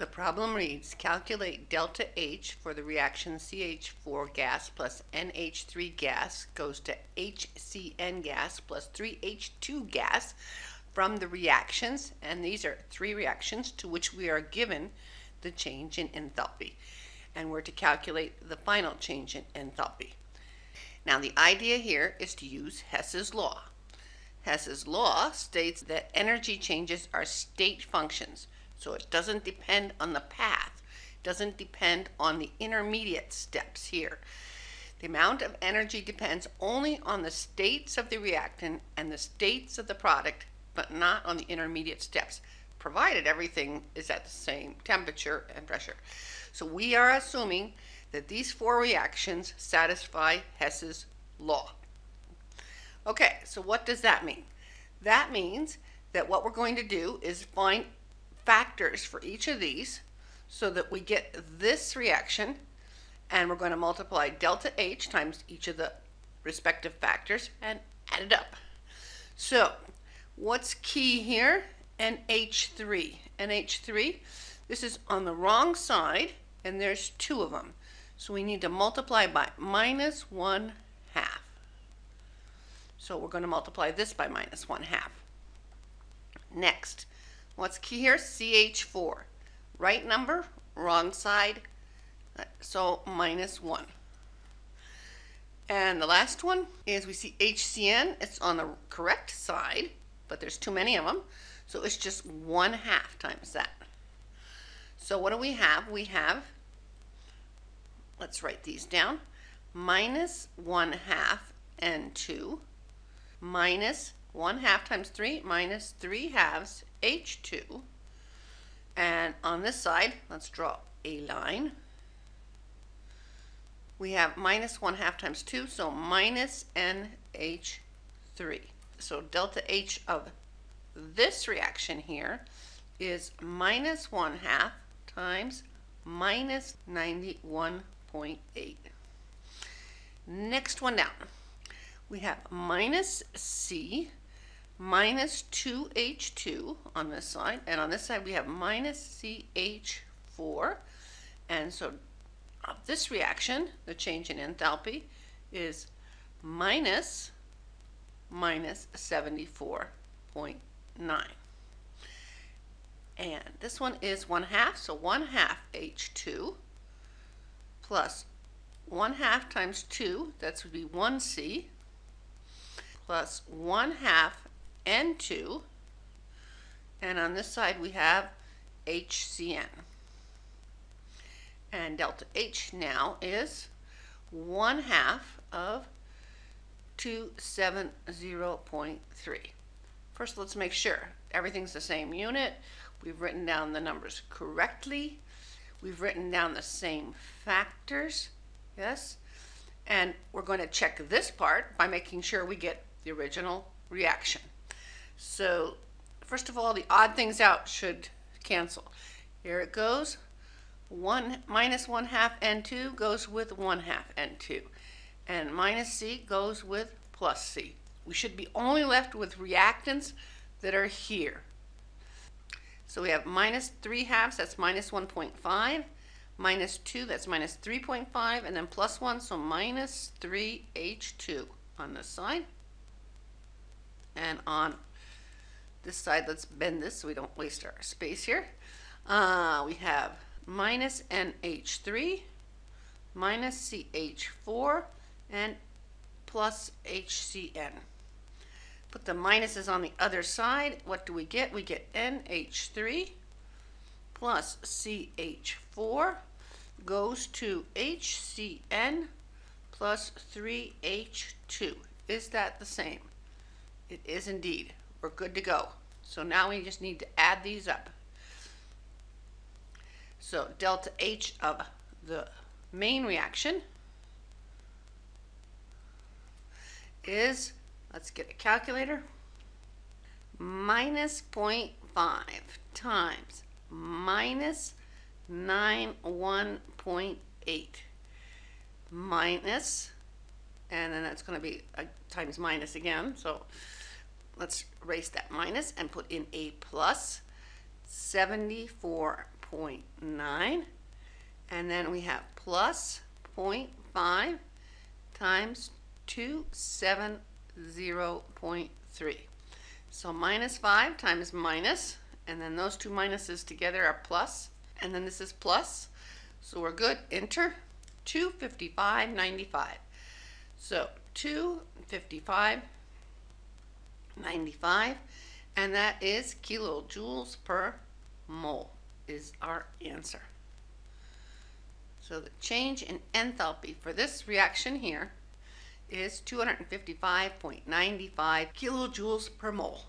The problem reads, calculate delta H for the reaction CH4 gas plus NH3 gas goes to HCN gas plus 3H2 gas from the reactions, and these are three reactions to which we are given the change in enthalpy. And we're to calculate the final change in enthalpy. Now the idea here is to use Hess's law. Hess's law states that energy changes are state functions. So it doesn't depend on the path, it doesn't depend on the intermediate steps here. The amount of energy depends only on the states of the reactant and the states of the product, but not on the intermediate steps, provided everything is at the same temperature and pressure. So we are assuming that these four reactions satisfy Hess's law. Okay, so what does that mean? That means that what we're going to do is find factors for each of these so that we get this reaction and we're going to multiply delta H times each of the respective factors and add it up. So what's key here? NH3. NH3, this is on the wrong side and there's two of them. So we need to multiply by minus 1 half. So we're going to multiply this by minus 1 half. Next, What's key here? CH4. Right number, wrong side, so minus 1. And the last one is we see HCN. It's on the correct side, but there's too many of them. So it's just 1 half times that. So what do we have? We have, let's write these down, minus 1 half N2 minus 1 half times 3 minus 3 halves H2. And on this side, let's draw a line. We have minus 1 half times 2, so minus NH3. So delta H of this reaction here is minus 1 half times minus 91.8. Next one down. We have minus C minus 2H2 on this side, and on this side we have minus CH4. And so of this reaction, the change in enthalpy is minus minus 74.9. And this one is 1 half, so 1 half H2 plus 1 half times 2, that would be 1C, plus 1 half N2, and on this side we have HCN. And delta H now is 1 half of 270.3. First, let's make sure everything's the same unit. We've written down the numbers correctly. We've written down the same factors, yes? And we're going to check this part by making sure we get the original reaction. So first of all, the odd things out should cancel. Here it goes. 1 minus 1 half N2 goes with 1 half N2. And minus C goes with plus C. We should be only left with reactants that are here. So we have minus 3 halves, that's minus 1.5. Minus 2, that's minus 3.5. And then plus 1, so minus 3H2 on this side. And on this side, let's bend this so we don't waste our space here. Uh, we have minus NH3, minus CH4, and plus HCN. Put the minuses on the other side. What do we get? We get NH3 plus CH4 goes to HCN plus 3H2. Is that the same? It is indeed we're good to go. So now we just need to add these up. So delta H of the main reaction is, let's get a calculator, minus 0.5 times minus 91.8 minus, and then that's going to be a times minus again, so let's erase that minus and put in a plus 74.9. And then we have plus 0.5 times 270.3. So minus 5 times minus, and then those two minuses together are plus, and then this is plus. So we're good. Enter 255.95. So 255.95, and that is kilojoules per mole is our answer. So the change in enthalpy for this reaction here is 255.95 kilojoules per mole.